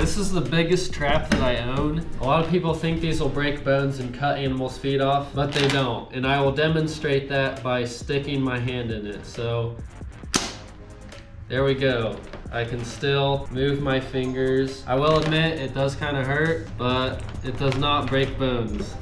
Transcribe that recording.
This is the biggest trap that I own. A lot of people think these will break bones and cut animals' feet off, but they don't. And I will demonstrate that by sticking my hand in it. So there we go. I can still move my fingers. I will admit it does kind of hurt, but it does not break bones.